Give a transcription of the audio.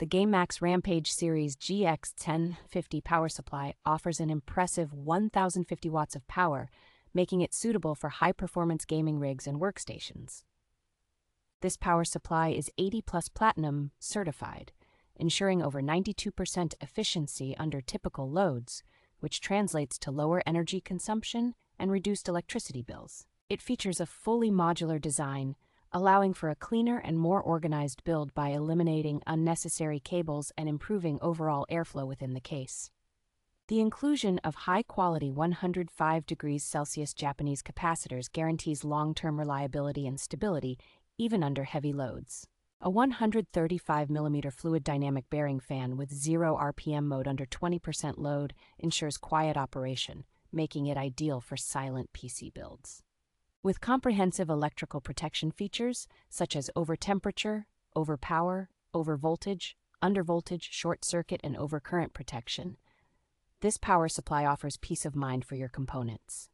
The GameMax Rampage Series GX1050 power supply offers an impressive 1050 watts of power, making it suitable for high performance gaming rigs and workstations. This power supply is 80 plus platinum certified, ensuring over 92% efficiency under typical loads, which translates to lower energy consumption and reduced electricity bills. It features a fully modular design allowing for a cleaner and more organized build by eliminating unnecessary cables and improving overall airflow within the case. The inclusion of high-quality 105 degrees Celsius Japanese capacitors guarantees long-term reliability and stability even under heavy loads. A 135 mm fluid dynamic bearing fan with 0 RPM mode under 20% load ensures quiet operation, making it ideal for silent PC builds. With comprehensive electrical protection features such as over temperature, over power, over voltage, under voltage, short circuit, and overcurrent protection, this power supply offers peace of mind for your components.